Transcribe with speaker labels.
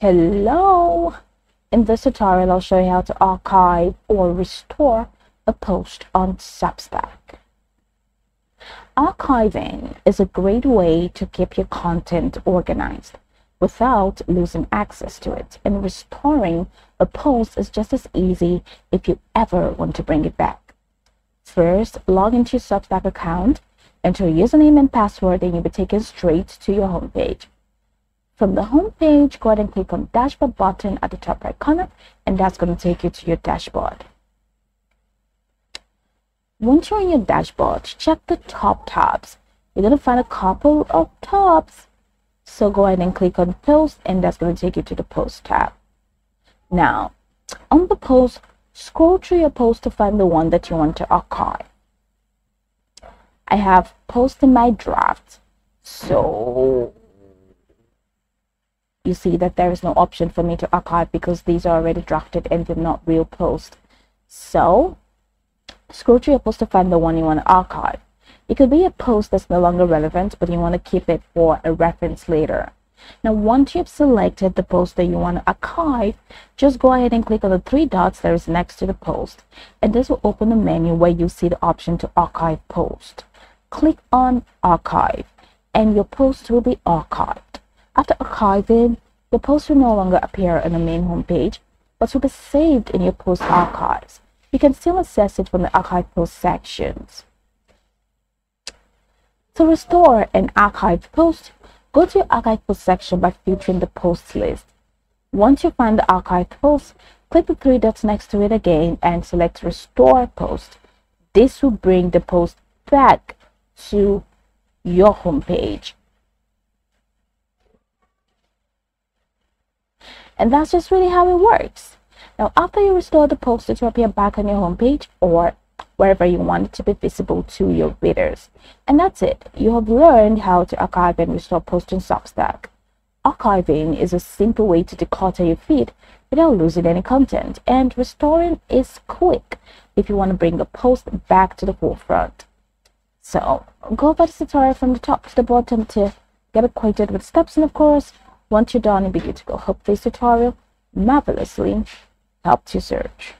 Speaker 1: Hello! In this tutorial, I'll show you how to archive or restore a post on Substack. Archiving is a great way to keep your content organized without losing access to it. And restoring a post is just as easy if you ever want to bring it back. First, log into your Substack account, enter your username and password, and you'll be taken straight to your homepage. From the home page, go ahead and click on dashboard button at the top right corner, and that's going to take you to your dashboard. Once you're in your dashboard, check the top tabs. You're going to find a couple of tabs. So go ahead and click on post, and that's going to take you to the post tab. Now, on the post, scroll through your post to find the one that you want to archive. I have post in my draft. So you see that there is no option for me to archive because these are already drafted and they're not real posts. So scroll through your post to find the one you want to archive. It could be a post that's no longer relevant, but you want to keep it for a reference later. Now, once you've selected the post that you want to archive, just go ahead and click on the three dots that is next to the post. And this will open the menu where you see the option to archive post. Click on archive and your post will be archived. After archiving, your post will no longer appear on the main homepage, but will be saved in your post archives. You can still access it from the archive post sections. To restore an archived post, go to your archive post section by filtering the post list. Once you find the archived post, click the three dots next to it again and select restore post. This will bring the post back to your homepage. And that's just really how it works. Now, after you restore the post, it will appear back on your homepage or wherever you want it to be visible to your readers. And that's it. You have learned how to archive and restore posts in Substack. Archiving is a simple way to declutter your feed without losing any content, and restoring is quick if you want to bring a post back to the forefront. So, go over the tutorial from the top to the bottom to get acquainted with steps, and of course, once you're done, you'll be good to go. Hope this tutorial marvelously helped you search.